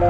低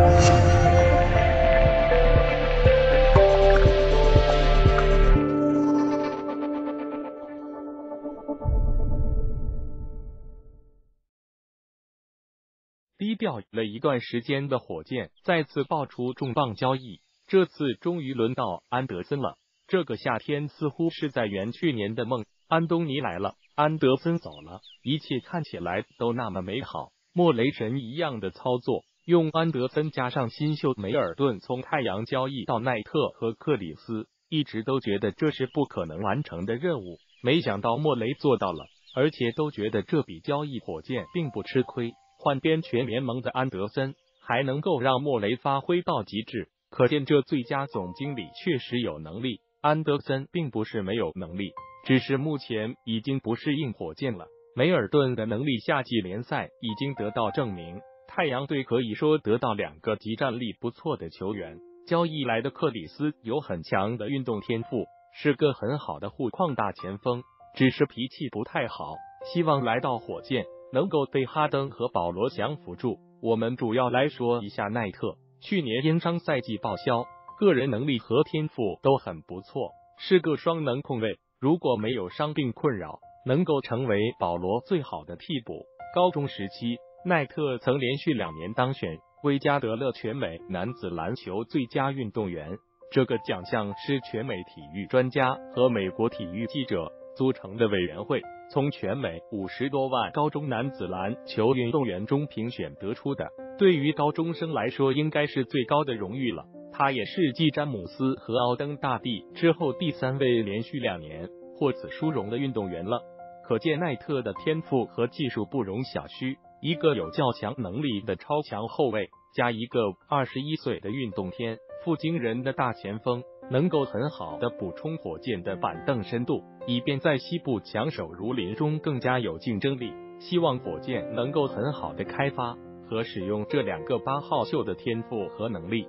调了一段时间的火箭再次爆出重磅交易，这次终于轮到安德森了。这个夏天似乎是在圆去年的梦。安东尼来了，安德森走了，一切看起来都那么美好。莫雷神一样的操作，用安德森加上新秀梅尔顿从太阳交易到奈特和克里斯，一直都觉得这是不可能完成的任务。没想到莫雷做到了，而且都觉得这笔交易火箭并不吃亏。换边全联盟的安德森还能够让莫雷发挥到极致，可见这最佳总经理确实有能力。安德森并不是没有能力。只是目前已经不适应火箭了。梅尔顿的能力，夏季联赛已经得到证明。太阳队可以说得到两个集战力不错的球员。交易来的克里斯有很强的运动天赋，是个很好的护框大前锋，只是脾气不太好。希望来到火箭能够被哈登和保罗相辅助。我们主要来说一下奈特，去年因伤赛季报销，个人能力和天赋都很不错，是个双能控卫。如果没有伤病困扰，能够成为保罗最好的替补。高中时期，奈特曾连续两年当选威加德勒全美男子篮球最佳运动员。这个奖项是全美体育专家和美国体育记者组成的委员会，从全美五十多万高中男子篮球运动员中评选得出的。对于高中生来说，应该是最高的荣誉了。他也是继詹姆斯和奥登大帝之后第三位连续两年获此殊荣的运动员了。可见奈特的天赋和技术不容小觑，一个有较强能力的超强后卫，加一个二十一岁的运动天赋惊人的大前锋，能够很好的补充火箭的板凳深度，以便在西部强手如林中更加有竞争力。希望火箭能够很好的开发和使用这两个八号秀的天赋和能力。